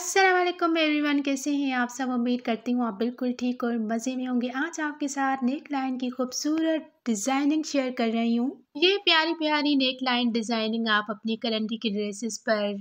Aslam everyone कैसे हैं आप सब? उम्मीद करती हूँ आप बिल्कुल ठीक और मज़े में होंगे। आज आपके साथ नेक लाइन की खूबसूरत डिज़ाइनिंग शेयर कर रही हूँ। ये प्यारी प्यारी नेक लाइन डिज़ाइनिंग आप अपनी करंडी की ड्रेसेस पर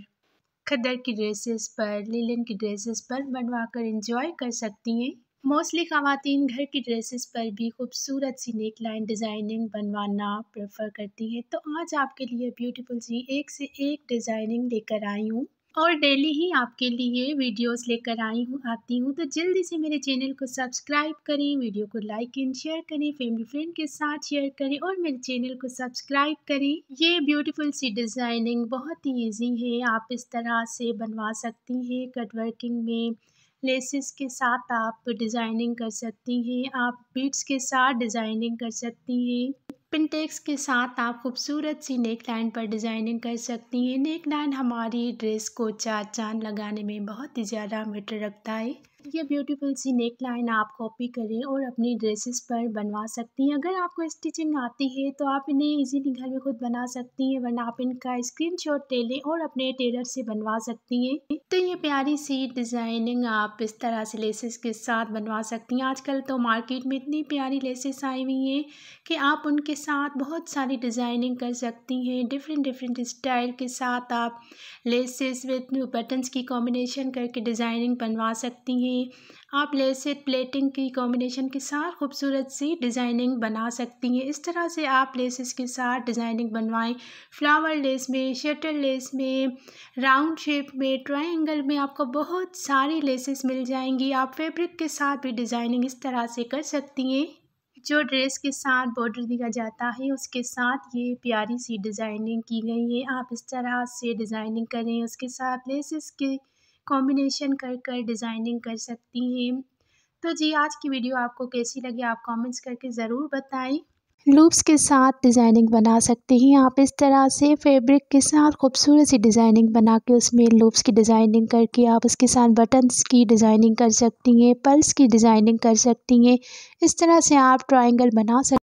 खदर की ड्रेसेस पर लीलन की ड्रेसेस पर बनवा कर इंजॉय कर सकती हैं। मोस्टली खातन घर की ड्रेसेस पर भी खूबसूरत सी नेक लाइन डिज़ाइनिंग बनवाना प्रेफर करती हैं। तो आज आपके लिए ब्यूटीफुल सी एक से एक डिज़ाइनिंग लेकर आई हूँ। और डेली ही आपके लिए वीडियोस लेकर आई हूँ, आती हूँ। तो जल्दी से मेरे चैनल को सब्सक्राइब करें, वीडियो को लाइक एंड शेयर करें, फैमिली फ्रेंड के साथ शेयर करें और मेरे चैनल को सब्सक्राइब करें। ये ब्यूटीफुल सी डिज़ाइनिंग बहुत ही ईजी है। आप इस तरह से बनवा सकती हैं कट वर्किंग में लेसेस के साथ आप डिज़ाइनिंग कर सकती हैं, आप बीट्स के साथ डिज़ाइनिंग कर सकती हैं। पिनटेक्स के साथ आप खूबसूरत सी नेक लाइन पर डिज़ाइनिंग कर सकती हैं। नेक लाइन हमारी ड्रेस को चार चाँद लगाने में बहुत ही ज़्यादा मैटर रखता है। ये ब्यूटीफुल सी नेक लाइन आप कॉपी करें और अपनी ड्रेसेस पर बनवा सकती हैं। अगर आपको स्टिचिंग आती है तो आप इन्हें इजीली घर में खुद बना सकती हैं, वरना आप इनका स्क्रीनशॉट ले लें और अपने टेलर से बनवा सकती हैं। तो ये प्यारी सी डिज़ाइनिंग आप इस तरह से लेसेस के साथ बनवा सकती हैं। आजकल तो मार्केट में इतनी प्यारी लेसेस आई हुई हैं कि आप उनके साथ बहुत सारी डिज़ाइनिंग कर सकती हैं। डिफरेंट डिफरेंट स्टाइल के साथ आप लेसेस विद बटन्स की कॉम्बिनेशन करके डिज़ाइनिंग बनवा सकती हैं। हैं आप लेसेट प्लेटिंग की कॉम्बिनेशन के साथ खूबसूरत सी डिज़ाइनिंग बना सकती हैं। इस तरह से आप लेसेस के साथ डिज़ाइनिंग बनवाएँ। फ्लावर लेस में शटर लेस में राउंड शेप में ट्रायंगल में आपको बहुत सारी लेसेस मिल जाएँगी। आप फैब्रिक के साथ भी डिज़ाइनिंग इस तरह से कर सकती हैं। जो ड्रेस के साथ बॉर्डर दिया जाता है, उसके साथ ये प्यारी सी डिज़ाइनिंग की गई है। आप इस तरह से डिज़ाइनिंग करें। उसके साथ लेसेस के कॉम्बिनेशन कर कर डिज़ाइनिंग कर सकती हैं। तो जी, आज की वीडियो आपको कैसी लगी, आप कमेंट्स करके ज़रूर बताएँ। लूप्स के साथ डिज़ाइनिंग बना सकते हैं आप इस तरह से। फैब्रिक के साथ खूबसूरत सी डिज़ाइनिंग बना के उसमें लूप्स की डिज़ाइनिंग करके आप उसके साथ बटन्स की डिज़ाइनिंग कर सकती हैं पल्स की डिज़ाइनिंग कर सकती हैं। इस तरह से आप ट्राइंगल बना सकते